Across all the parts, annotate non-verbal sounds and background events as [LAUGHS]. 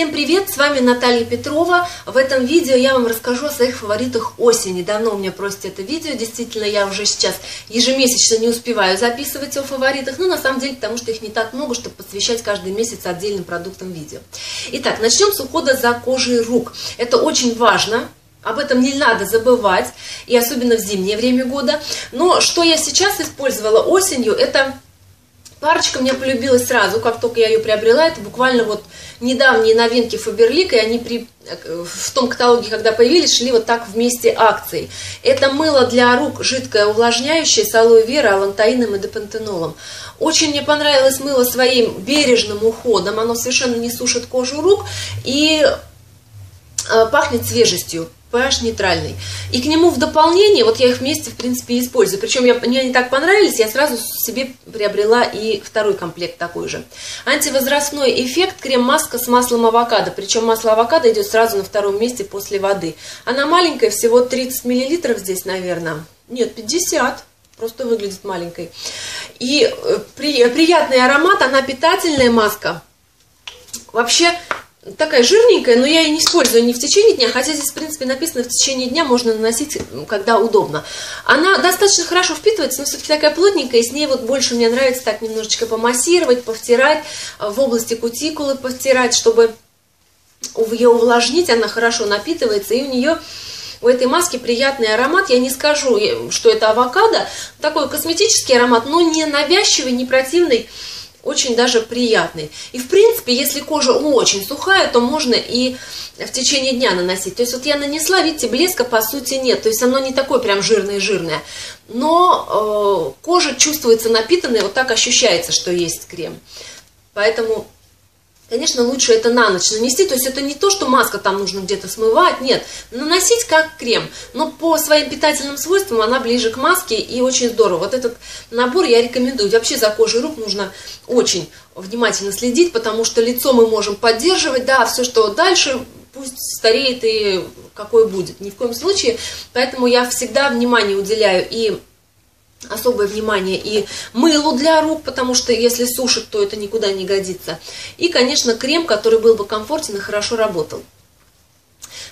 Всем привет, с вами Наталья Петрова. В этом видео я вам расскажу о своих фаворитах осени. Давно у меня просят это видео, действительно, я уже сейчас ежемесячно не успеваю записывать о фаворитах, но на самом деле, потому что их не так много, чтобы посвящать каждый месяц отдельным продуктам видео. Итак, начнем с ухода за кожей рук. Это очень важно, об этом не надо забывать, и особенно в зимнее время года. Но что я сейчас использовала осенью, это Парочка мне полюбилась сразу, как только я ее приобрела. Это буквально вот недавние новинки Фаберлик, и они при, в том каталоге, когда появились, шли вот так вместе акцией. Это мыло для рук жидкое увлажняющее с алоэ вера, алантаином и депантенолом. Очень мне понравилось мыло своим бережным уходом. Оно совершенно не сушит кожу рук и э, пахнет свежестью pH нейтральный. И к нему в дополнение, вот я их вместе, в принципе, использую. Причем я, мне они так понравились, я сразу себе приобрела и второй комплект такой же. Антивозрастной эффект крем-маска с маслом авокадо. Причем масло авокадо идет сразу на втором месте после воды. Она маленькая, всего 30 мл здесь, наверное. Нет, 50 просто выглядит маленькой. И э, при, приятный аромат, она питательная маска. Вообще, такая жирненькая, но я ее не использую не в течение дня, хотя здесь, в принципе, написано в течение дня можно наносить, когда удобно. Она достаточно хорошо впитывается, но все-таки такая плотненькая, и с ней вот больше мне нравится так немножечко помассировать, повтирать, в области кутикулы повтирать, чтобы ее увлажнить, она хорошо напитывается, и у нее у этой маски приятный аромат. Я не скажу, что это авокадо. Такой косметический аромат, но не навязчивый, не противный очень даже приятный. И в принципе, если кожа очень сухая, то можно и в течение дня наносить. То есть вот я нанесла, видите, блеска по сути нет. То есть оно не такое прям жирное-жирное. Но э, кожа чувствуется напитанной, вот так ощущается, что есть крем. Поэтому Конечно, лучше это на ночь нанести, то есть это не то, что маска там нужно где-то смывать, нет, наносить как крем, но по своим питательным свойствам она ближе к маске и очень здорово. Вот этот набор я рекомендую. Вообще за кожей рук нужно очень внимательно следить, потому что лицо мы можем поддерживать, да, все, что дальше, пусть стареет и какой будет, ни в коем случае. Поэтому я всегда внимание уделяю и особое внимание и мылу для рук, потому что если сушит, то это никуда не годится. И, конечно, крем, который был бы комфортен и хорошо работал.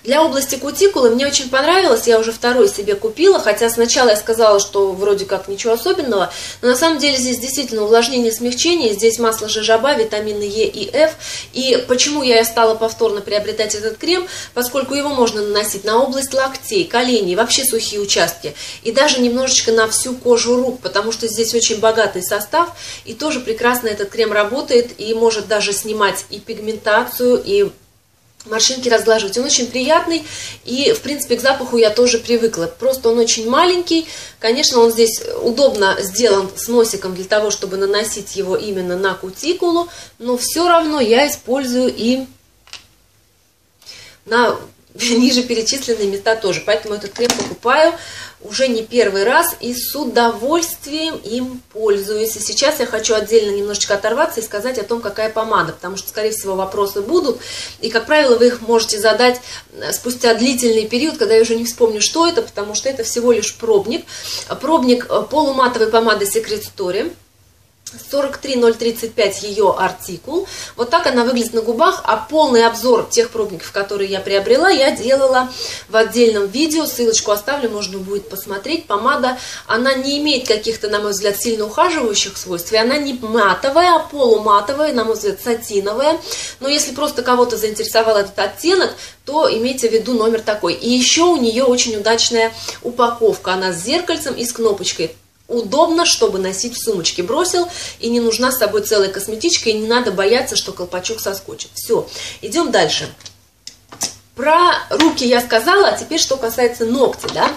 Для области кутикулы мне очень понравилось, я уже второй себе купила, хотя сначала я сказала, что вроде как ничего особенного, но на самом деле здесь действительно увлажнение, смягчение, здесь масло жижаба, витамины Е и F, и почему я стала повторно приобретать этот крем, поскольку его можно наносить на область локтей, коленей, вообще сухие участки, и даже немножечко на всю кожу рук, потому что здесь очень богатый состав, и тоже прекрасно этот крем работает, и может даже снимать и пигментацию, и морщинки разглаживать. Он очень приятный и, в принципе, к запаху я тоже привыкла. Просто он очень маленький. Конечно, он здесь удобно сделан с носиком для того, чтобы наносить его именно на кутикулу, но все равно я использую и на [LAUGHS] ниже перечисленные места тоже. Поэтому этот крем покупаю уже не первый раз и с удовольствием им пользуюсь. И сейчас я хочу отдельно немножечко оторваться и сказать о том, какая помада, потому что, скорее всего, вопросы будут. И, как правило, вы их можете задать э, спустя длительный период, когда я уже не вспомню, что это, потому что это всего лишь пробник. Пробник э, полуматовой помады Secret Story. 43035 ее артикул. Вот так она выглядит на губах, а полный обзор тех пробников, которые я приобрела, я делала в отдельном видео. Ссылочку оставлю, можно будет посмотреть. Помада, она не имеет каких-то, на мой взгляд, сильно ухаживающих свойств. И она не матовая, а полуматовая, на мой взгляд, сатиновая. Но если просто кого-то заинтересовал этот оттенок, то имейте в виду номер такой. И еще у нее очень удачная упаковка. Она с зеркальцем и с кнопочкой удобно, чтобы носить в сумочке. Бросил, и не нужна с собой целая косметичка, и не надо бояться, что колпачок соскочит. Все, идем дальше. Про руки я сказала, а теперь что касается ногти, да.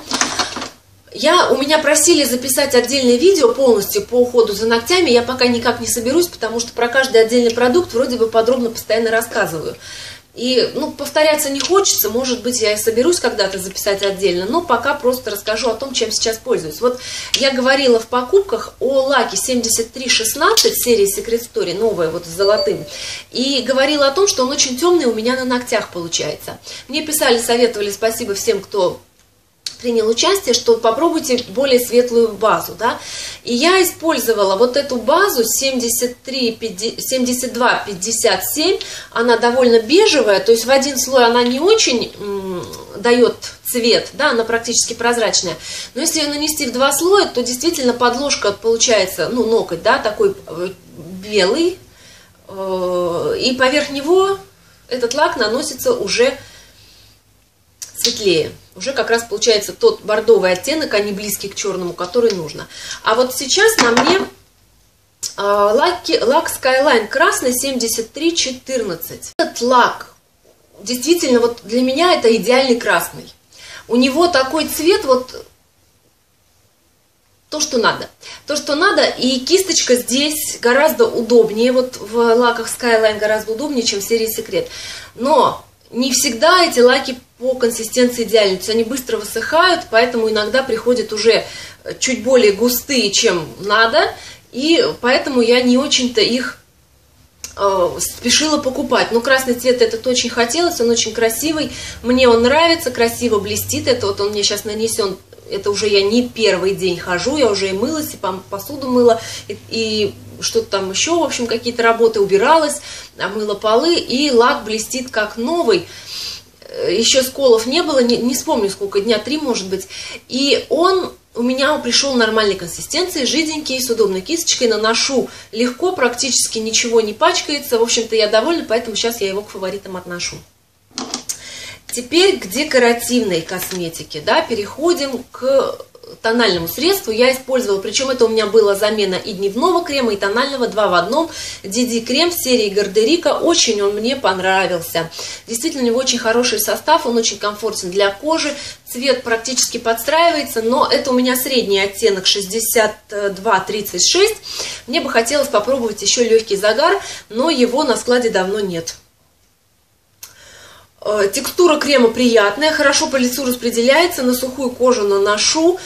Я, у меня просили записать отдельное видео полностью по уходу за ногтями, я пока никак не соберусь, потому что про каждый отдельный продукт вроде бы подробно постоянно рассказываю. И, ну, повторяться не хочется, может быть, я и соберусь когда-то записать отдельно, но пока просто расскажу о том, чем сейчас пользуюсь. Вот я говорила в покупках о лаке 7316 серии Secret Story, новая вот с золотым, и говорила о том, что он очень темный у меня на ногтях получается. Мне писали, советовали, спасибо всем, кто принял участие, что попробуйте более светлую базу, да. И я использовала вот эту базу 73, 72, 57, она довольно бежевая, то есть в один слой она не очень дает цвет, да, она практически прозрачная. Но если ее нанести в два слоя, то действительно подложка получается, ну, ноготь, да, такой э, белый, э, и поверх него этот лак наносится уже светлее. Уже как раз получается тот бордовый оттенок, а не близкий к черному, который нужно. А вот сейчас на мне э, лаки, лак Skyline красный 7314. Этот лак действительно вот для меня это идеальный красный. У него такой цвет вот то, что надо. То, что надо, и кисточка здесь гораздо удобнее, вот в лаках Skyline гораздо удобнее, чем в серии Секрет. Но не всегда эти лаки по консистенции идеальны, то есть они быстро высыхают, поэтому иногда приходят уже чуть более густые, чем надо, и поэтому я не очень-то их э, спешила покупать. Но красный цвет этот очень хотелось, он очень красивый, мне он нравится, красиво блестит, это вот он мне сейчас нанесен это уже я не первый день хожу, я уже и мылась, и посуду мыла, и, и что-то там еще, в общем, какие-то работы убиралась, мыла полы, и лак блестит как новый. Еще сколов не было, не, не вспомню сколько, дня три, может быть. И он у меня пришел нормальной консистенции, жиденький, с удобной кисточкой, наношу легко, практически ничего не пачкается. В общем-то, я довольна, поэтому сейчас я его к фаворитам отношу. Теперь к декоративной косметике, да, переходим к тональному средству я использовала, причем это у меня была замена и дневного крема, и тонального, два в одном. Диди крем в серии Гардерика, очень он мне понравился. Действительно, у него очень хороший состав, он очень комфортен для кожи, цвет практически подстраивается, но это у меня средний оттенок 62-36. Мне бы хотелось попробовать еще легкий загар, но его на складе давно нет. Э, текстура крема приятная, хорошо по лицу распределяется, на сухую кожу наношу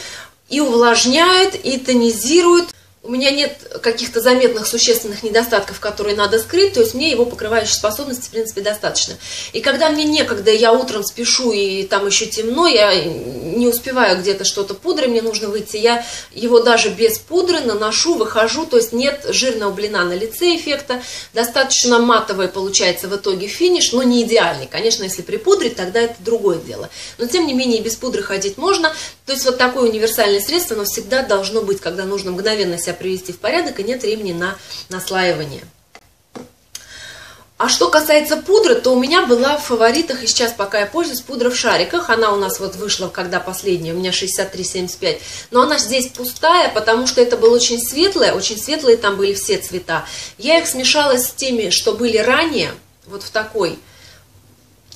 и увлажняет, и тонизирует у меня нет каких-то заметных существенных недостатков, которые надо скрыть, то есть мне его покрывающей способности, в принципе, достаточно. И когда мне некогда, я утром спешу, и там еще темно, я не успеваю где-то что-то пудрой, мне нужно выйти, я его даже без пудры наношу, выхожу, то есть нет жирного блина на лице эффекта, достаточно матовый получается в итоге финиш, но не идеальный. Конечно, если припудрить, тогда это другое дело. Но тем не менее, без пудры ходить можно, то есть вот такое универсальное средство, оно всегда должно быть, когда нужно мгновенно себя привести в порядок и нет времени на наслаивание. А что касается пудры, то у меня была в фаворитах, и сейчас пока я пользуюсь, пудра в шариках. Она у нас вот вышла, когда последняя, у меня 63,75. Но она здесь пустая, потому что это было очень светлое, очень светлые там были все цвета. Я их смешала с теми, что были ранее, вот в такой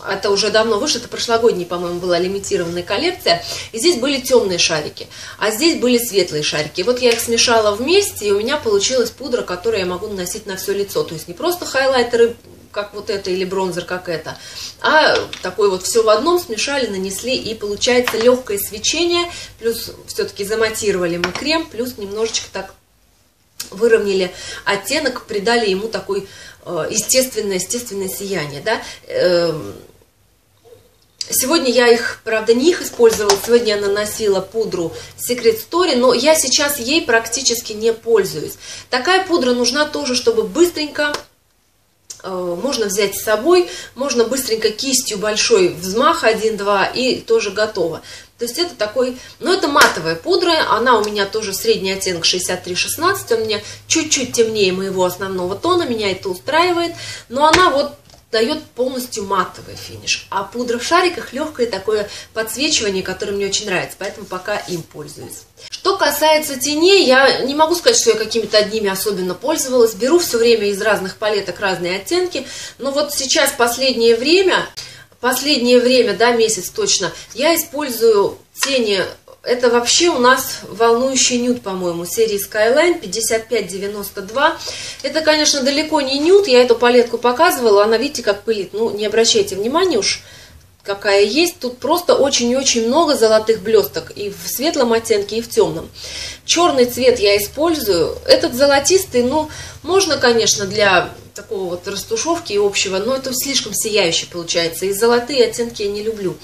это уже давно вышло, это прошлогодняя, по-моему, была лимитированная коллекция, и здесь были темные шарики, а здесь были светлые шарики. Вот я их смешала вместе, и у меня получилась пудра, которую я могу наносить на все лицо, то есть не просто хайлайтеры, как вот это, или бронзер, как это, а такой вот все в одном смешали, нанесли, и получается легкое свечение, плюс все-таки заматировали мы крем, плюс немножечко так выровняли оттенок, придали ему такой э, естественное, естественное сияние, да, эм, Сегодня я их, правда, не их использовала, сегодня я наносила пудру Secret Story, но я сейчас ей практически не пользуюсь. Такая пудра нужна тоже, чтобы быстренько э, можно взять с собой, можно быстренько кистью большой взмах 1-2 и тоже готово. То есть это такой, ну это матовая пудра, она у меня тоже средний оттенок 63-16, он мне чуть-чуть темнее моего основного тона, меня это устраивает, но она вот дает полностью матовый финиш. А пудра в шариках легкое такое подсвечивание, которое мне очень нравится, поэтому пока им пользуюсь. Что касается теней, я не могу сказать, что я какими-то одними особенно пользовалась. Беру все время из разных палеток разные оттенки, но вот сейчас последнее время, последнее время, да, месяц точно, я использую тени это вообще у нас волнующий нюд, по-моему, серии Skyline 5592. Это, конечно, далеко не нюд, я эту палетку показывала, она, видите, как пылит. Ну, не обращайте внимания уж, какая есть. Тут просто очень и очень много золотых блесток и в светлом оттенке, и в темном. Черный цвет я использую. Этот золотистый, ну, можно, конечно, для такого вот растушевки и общего, но это слишком сияющий получается, и золотые оттенки я не люблю.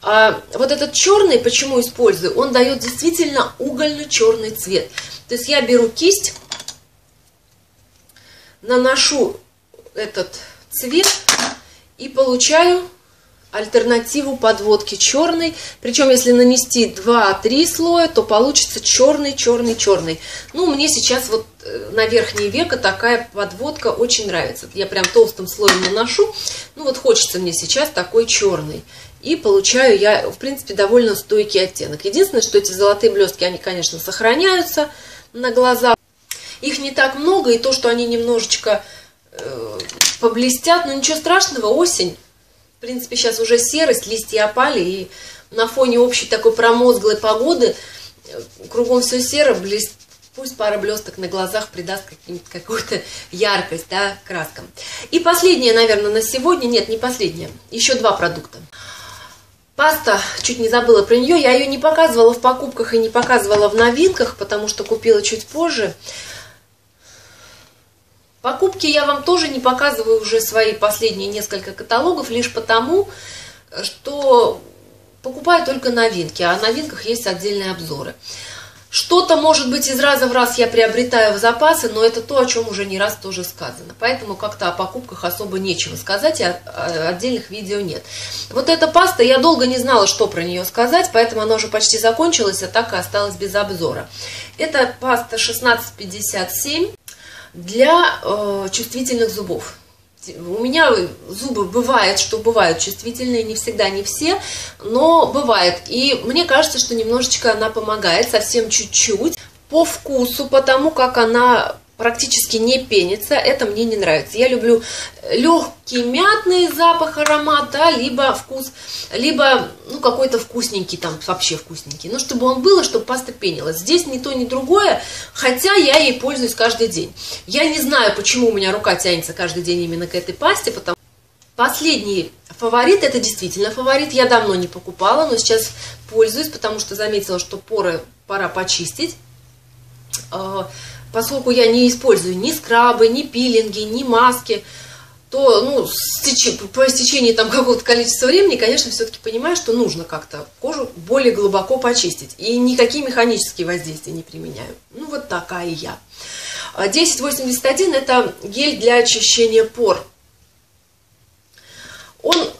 А вот этот черный, почему использую, он дает действительно угольно-черный цвет. То есть я беру кисть, наношу этот цвет и получаю альтернативу подводки черный. Причем, если нанести 2-3 слоя, то получится черный, черный, черный. Ну, мне сейчас вот на верхнее веко такая подводка очень нравится. Я прям толстым слоем наношу. Ну, вот хочется мне сейчас такой черный. И получаю я, в принципе, довольно стойкий оттенок. Единственное, что эти золотые блестки, они, конечно, сохраняются на глазах. Их не так много, и то, что они немножечко э, поблестят, но ничего страшного, осень. В принципе, сейчас уже серость, листья опали, и на фоне общей такой промозглой погоды э, кругом все серо, блест... пусть пара блесток на глазах придаст какую-то яркость, да, краскам. И последнее, наверное, на сегодня, нет, не последнее, еще два продукта. Паста, чуть не забыла про нее, я ее не показывала в покупках и не показывала в новинках, потому что купила чуть позже. Покупки я вам тоже не показываю уже свои последние несколько каталогов, лишь потому, что покупаю только новинки, а о новинках есть отдельные обзоры. Что-то, может быть, из раза в раз я приобретаю в запасы, но это то, о чем уже не раз тоже сказано. Поэтому как-то о покупках особо нечего сказать, и отдельных видео нет. Вот эта паста, я долго не знала, что про нее сказать, поэтому она уже почти закончилась, а так и осталась без обзора. Это паста 1657 для э, чувствительных зубов. У меня зубы бывает, что бывают чувствительные, не всегда, не все, но бывает. И мне кажется, что немножечко она помогает, совсем чуть-чуть. По вкусу, потому как она практически не пенится, это мне не нравится. Я люблю легкий мятный запах, аромат, да, либо вкус, либо ну, какой-то вкусненький, там вообще вкусненький. Ну, чтобы он было, чтобы паста пенилась. Здесь ни то, ни другое, хотя я ей пользуюсь каждый день. Я не знаю, почему у меня рука тянется каждый день именно к этой пасте, потому Последний фаворит, это действительно фаворит, я давно не покупала, но сейчас пользуюсь, потому что заметила, что поры пора почистить. Поскольку я не использую ни скрабы, ни пилинги, ни маски, то ну, по истечении там какого-то количества времени, конечно, все-таки понимаю, что нужно как-то кожу более глубоко почистить. И никакие механические воздействия не применяю. Ну, вот такая я. 1081 а это гель для очищения пор. Он,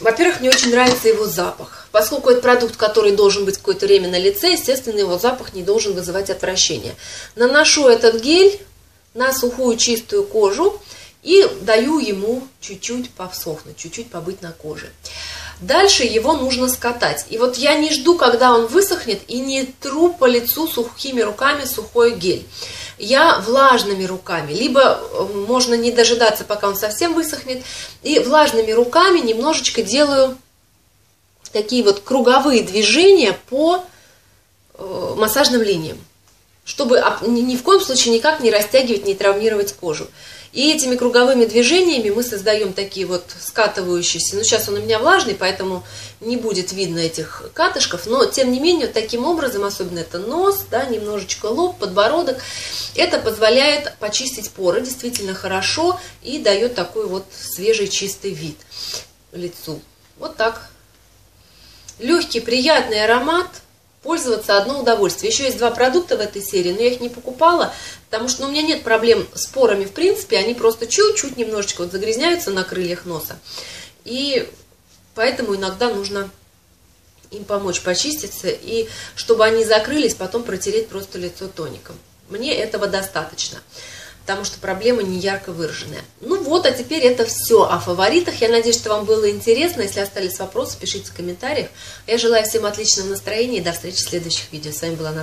во-первых, мне очень нравится его запах. Поскольку это продукт, который должен быть какое-то время на лице, естественно, его запах не должен вызывать отвращение. Наношу этот гель на сухую чистую кожу и даю ему чуть-чуть повсохнуть, чуть-чуть побыть на коже. Дальше его нужно скатать. И вот я не жду, когда он высохнет, и не тру по лицу сухими руками сухой гель. Я влажными руками, либо э, можно не дожидаться, пока он совсем высохнет, и влажными руками немножечко делаю такие вот круговые движения по э, массажным линиям, чтобы ни в коем случае никак не растягивать, не травмировать кожу. И этими круговыми движениями мы создаем такие вот скатывающиеся. Ну, сейчас он у меня влажный, поэтому не будет видно этих катышков, но тем не менее, таким образом, особенно это нос, да, немножечко лоб, подбородок, это позволяет почистить поры действительно хорошо и дает такой вот свежий чистый вид лицу. Вот так легкий, приятный аромат, пользоваться одно удовольствие. Еще есть два продукта в этой серии, но я их не покупала, потому что ну, у меня нет проблем с порами в принципе, они просто чуть-чуть немножечко вот загрязняются на крыльях носа. И поэтому иногда нужно им помочь почиститься, и чтобы они закрылись, потом протереть просто лицо тоником. Мне этого достаточно потому что проблема не ярко выраженная. Ну вот, а теперь это все о фаворитах. Я надеюсь, что вам было интересно. Если остались вопросы, пишите в комментариях. Я желаю всем отличного настроения и до встречи в следующих видео. С вами была Наталья.